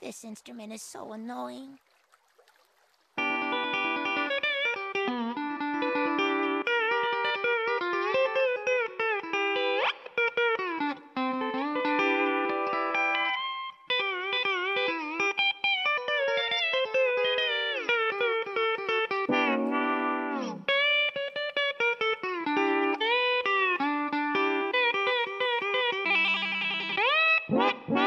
This instrument is so annoying.